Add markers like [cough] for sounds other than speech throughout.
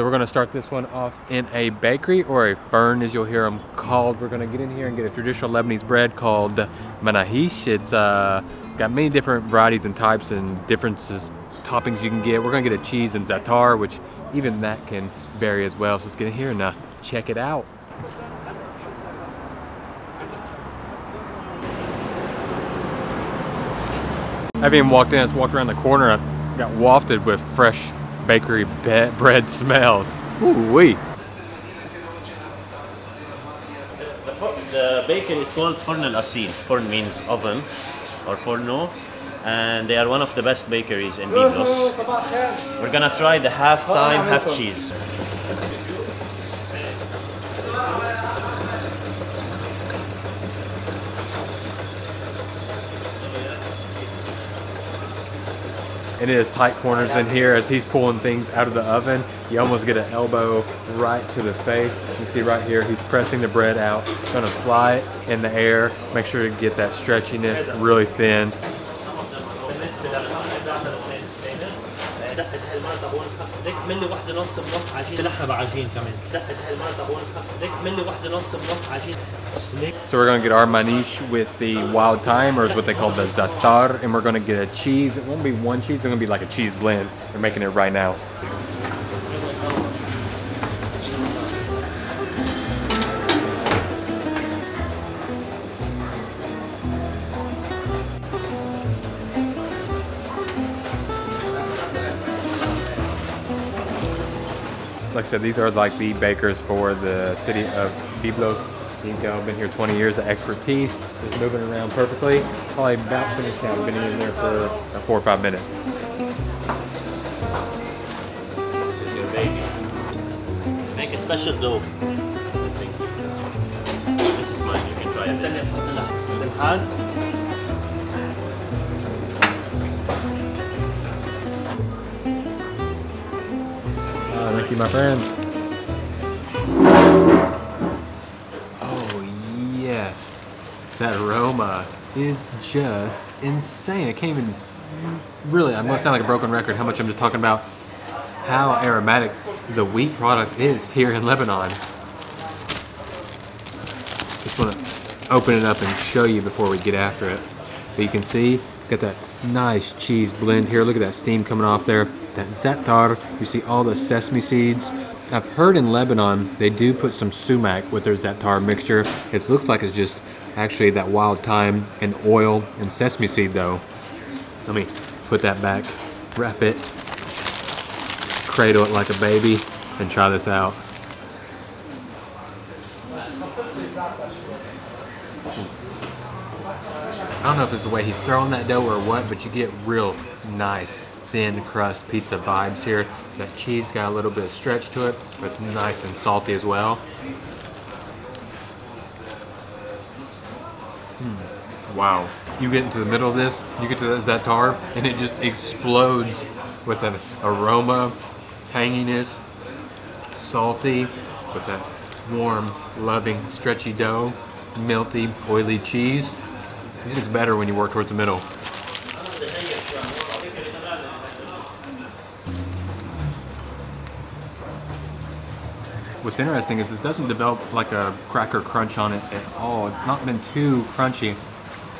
So we're gonna start this one off in a bakery or a fern as you'll hear them called. We're gonna get in here and get a traditional Lebanese bread called manahish. It's uh, got many different varieties and types and differences, toppings you can get. We're gonna get a cheese and za'atar, which even that can vary as well. So let's get in here and uh, check it out. I haven't even walked in, I just walked around the corner I got wafted with fresh bakery bread smells. Ooh wee. The bakery is called Forn Al Asil. Forn means oven or forno. And they are one of the best bakeries in Byblos. We're gonna try the half thyme, half cheese. and it is tight corners in here as he's pulling things out of the oven. You almost get an elbow right to the face. You see right here, he's pressing the bread out, gonna fly it in the air, make sure to get that stretchiness really thin. دقة هالمرة هون خمس دق مني واحدة نص بنص عجين لحم عجين كمان دقة هالمرة هون خمس دق مني واحدة نص بنص عجين so we're gonna get our manish with the wild thyme, or is what they call the za'atar, and we're gonna get a cheese. It won't be one cheese; it's gonna be like a cheese blend. We're making it right now. Like I said, these are like the bakers for the city of Byblos. Dinko, I've been here 20 years of expertise, just moving around perfectly. Probably about finished now, been in there for uh, four or five minutes. This is your baby. Make a special dough. This is mine, you can try it. Uh, thank you, my friend. Oh, yes. That aroma is just insane. I can't even really, I'm to sound like a broken record how much I'm just talking about how aromatic the wheat product is here in Lebanon. Just want to open it up and show you before we get after it. But you can see, got that nice cheese blend here. Look at that steam coming off there. That za'atar, you see all the sesame seeds. I've heard in Lebanon they do put some sumac with their za'atar mixture. It looks like it's just actually that wild thyme and oil and sesame seed though. Let me put that back, wrap it, cradle it like a baby, and try this out. I don't know if it's the way he's throwing that dough or what, but you get real nice thin crust pizza vibes here. That cheese got a little bit of stretch to it, but it's nice and salty as well. Wow. You get into the middle of this, you get to that za'atar, and it just explodes with an aroma, tanginess, salty, with that warm, loving, stretchy dough, melty, oily cheese. This gets better when you work towards the middle. What's interesting is this doesn't develop like a cracker crunch on it at all. It's not been too crunchy.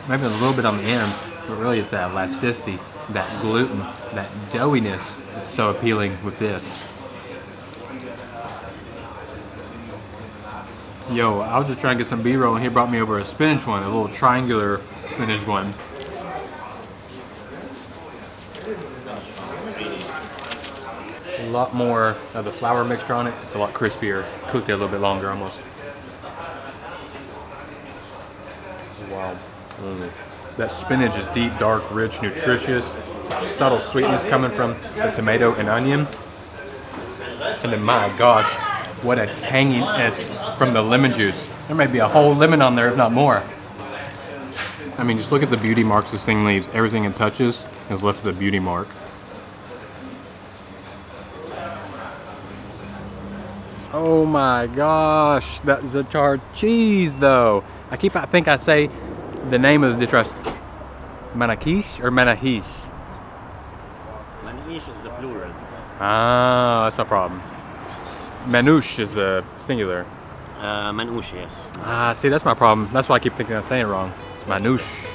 Maybe a little bit on the end, but really it's that elasticity, that gluten, that doughiness that's so appealing with this. Yo, I was just trying to get some B-roll and he brought me over a spinach one, a little triangular spinach one. A lot more of the flour mixture on it. It's a lot crispier. Cooked it a little bit longer almost. Wow. Mm. That spinach is deep, dark, rich, nutritious. Subtle sweetness coming from the tomato and onion. And then my gosh, what a tanginess from the lemon juice. There may be a whole lemon on there, if not more. I mean, just look at the beauty marks this thing leaves. Everything it touches has left the beauty mark. Oh my gosh, that za'atar cheese though. I keep, I think I say the name of the right. Manakish or Manahish? Manish is the plural. Ah, that's my problem. manouche is a singular. Uh, manouche, yes. Ah, see, that's my problem. That's why I keep thinking I'm saying it wrong. It's manouche.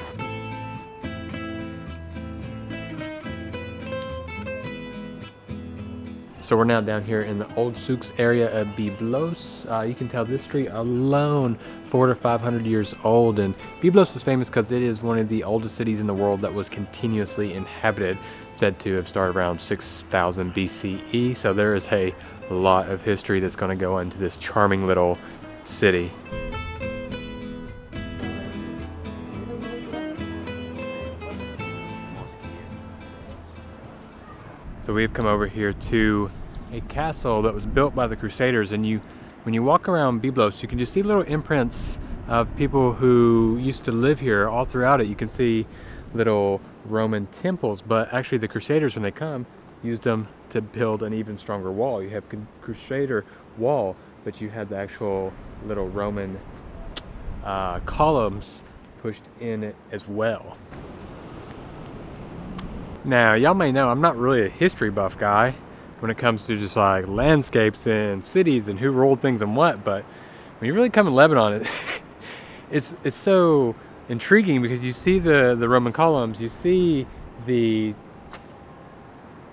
So we're now down here in the old souks area of Byblos. Uh, you can tell this street alone four to 500 years old. And Byblos is famous because it is one of the oldest cities in the world that was continuously inhabited, said to have started around 6000 BCE. So there is a lot of history that's going to go into this charming little city. So we've come over here to a castle that was built by the Crusaders and you when you walk around Byblos you can just see little imprints of people who used to live here all throughout it. You can see little Roman temples but actually the Crusaders when they come used them to build an even stronger wall. You have Crusader wall but you have the actual little Roman uh, columns pushed in it as well. Now, y'all may know I'm not really a history buff guy when it comes to just like landscapes and cities and who ruled things and what, but when you really come in Lebanon, it, [laughs] it's it's so intriguing because you see the the Roman columns, you see the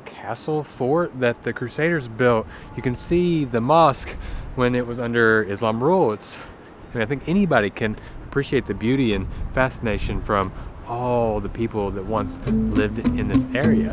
castle fort that the Crusaders built. You can see the mosque when it was under Islam rule. It's I mean I think anybody can appreciate the beauty and fascination from all the people that once lived in this area.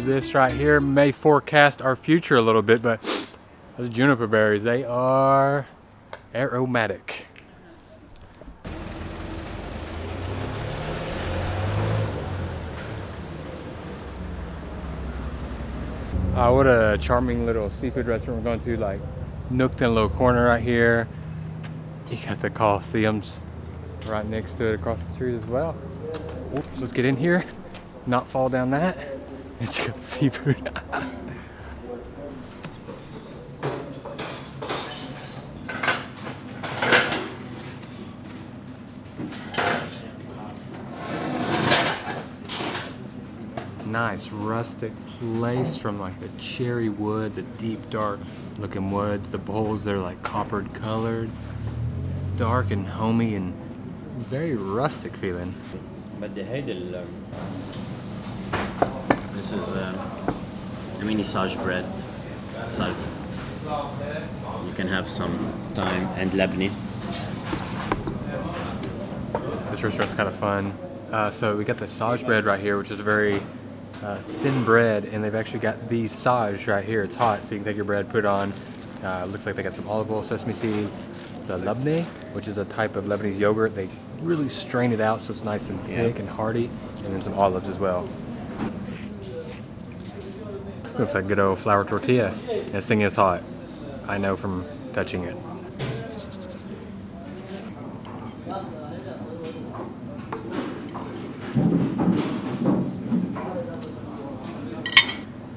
This right here may forecast our future a little bit, but those juniper berries, they are aromatic. Uh, what a charming little seafood restaurant we're going to, like nooked in a little corner right here. You got the Coliseums right next to it across the street as well. Oops, let's get in here, not fall down that. It's got seafood. [laughs] nice rustic place from like the cherry wood, the deep dark looking woods. The bowls, they're like coppered colored. It's dark and homey and very rustic feeling. This is uh, a mini saj bread. Saj. You can have some thyme and labneh. This restaurant's kind of fun. Uh, so we got the saj bread right here, which is a very uh, thin bread, and they've actually got the saj right here. It's hot, so you can take your bread, put it on. Uh, looks like they got some olive oil, sesame seeds, the labneh, which is a type of Lebanese yogurt. They really strain it out so it's nice and thick yeah. and hearty, and then some olives as well. Looks like good old flour tortilla. This thing is hot. I know from touching it.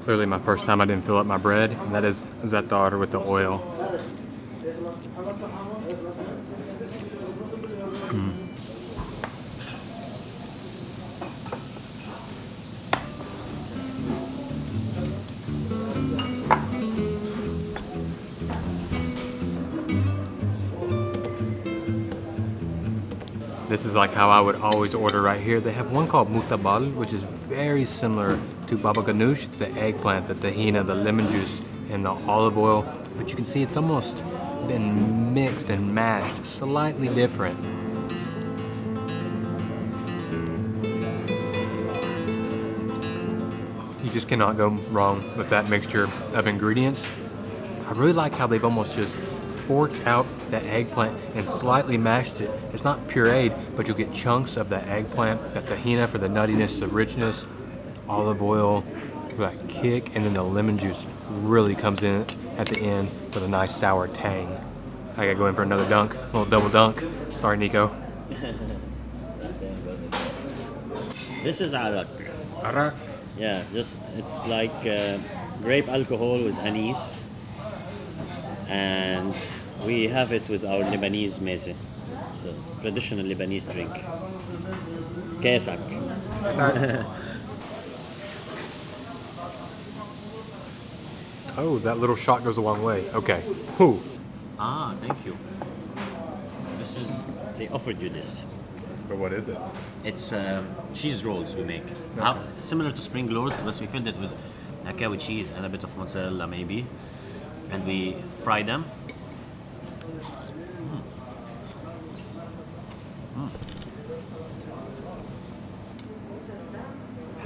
Clearly my first time I didn't fill up my bread, and that is za'atar with the oil. This is like how I would always order right here. They have one called mutabal, which is very similar to baba ganoush. It's the eggplant, the tahina, the lemon juice, and the olive oil. But you can see it's almost been mixed and mashed, slightly different. You just cannot go wrong with that mixture of ingredients. I really like how they've almost just forked out that eggplant and slightly mashed it. It's not pureed, but you'll get chunks of that eggplant, that tahina for the nuttiness, the richness, olive oil for that kick, and then the lemon juice really comes in at the end with a nice sour tang. I gotta go in for another dunk, a little double dunk. Sorry, Nico. [laughs] This is arak. Arak. Yeah, just it's like uh, grape alcohol with anise, and we have it with our Lebanese meze. It's a traditional Lebanese drink. Kesak. [laughs] Oh, that little shot goes a long way. Okay. Whew. Ah, thank you. This is they offered you this. But what is it? It's um, cheese rolls we make. How- It's similar to spring rolls, but we filled it with Nakawi cheese and a bit of mozzarella maybe, and we fry them.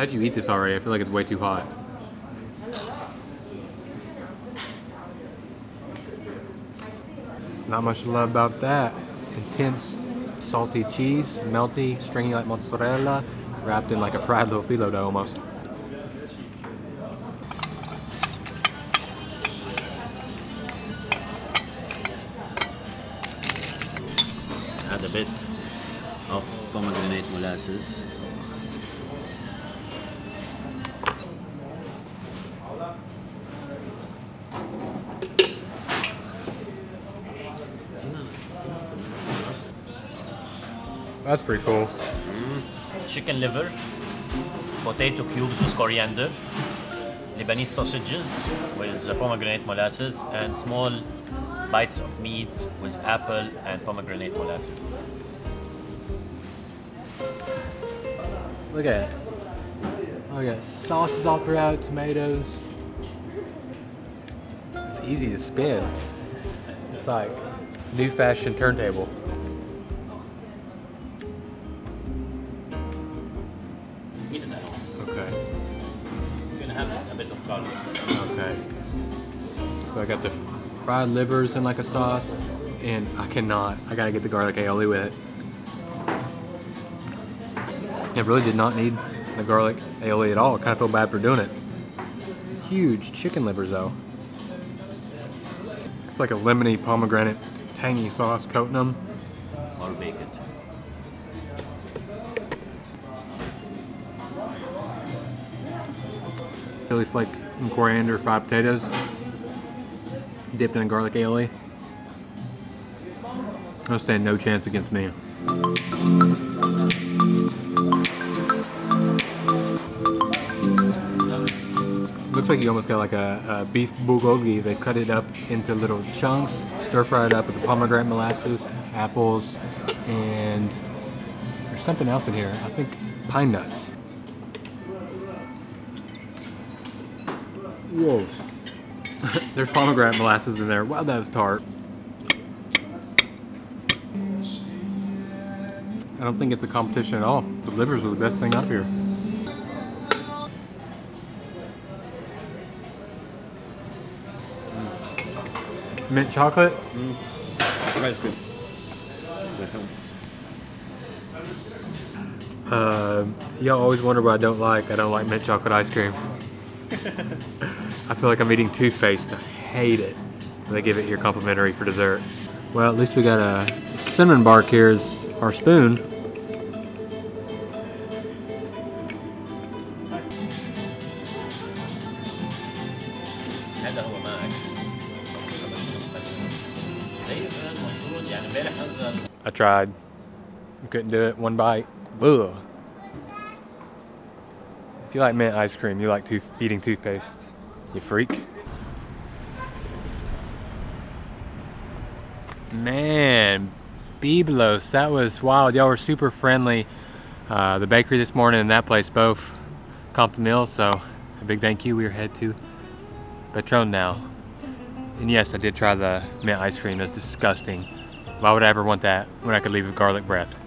How'd you eat this already? I feel like it's way too hot. Not much to love about that. Intense salty cheese, melty, stringy like mozzarella, wrapped in like a fried little phyllo dough almost. Add a bit of pomegranate molasses. That's pretty cool. chicken liver, potato cubes with coriander, Lebanese sausages with pomegranate molasses, and small bites of meat with apple and pomegranate molasses. Look at it. Oh, we got sauces all throughout, tomatoes. It's easy to spin. It's like new fashioned turntable. Fried livers in like a sauce, and I cannot. I gotta get the garlic aioli with it. I really did not need the garlic aioli at all. I kind of feel bad for doing it. Huge chicken livers though. It's like a lemony pomegranate tangy sauce coating them. Or bake it. Chili flake and coriander fried potatoes. Dipped in garlic aioli. I'll stand no chance against me. Looks like you almost got like a, a beef bulgogi. They've cut it up into little chunks, stir fry it up with the pomegranate molasses, apples, and there's something else in here. I think pine nuts. Whoa. [laughs] There's pomegranate molasses in there. Wow, that was tart. I don't think it's a competition at all. The livers are the best thing up here. Mint chocolate. That's good. Uh, y'all always wonder what I don't like. I don't like mint chocolate ice cream. [laughs] I feel like I'm eating toothpaste. I hate it. They give it here complimentary for dessert. Well, at least we got a cinnamon bark here as our spoon. I tried. Couldn't do it. One bite. Ugh. If you like mint ice cream, you like tooth eating toothpaste. You freak. Man, Byblos, that was wild. Y'all were super friendly. Uh, the bakery this morning and that place both comped the meal, so a big thank you. We are head to Batroun now. And yes, I did try the mint ice cream. It was disgusting. Why would I ever want that when I could leave with garlic breath?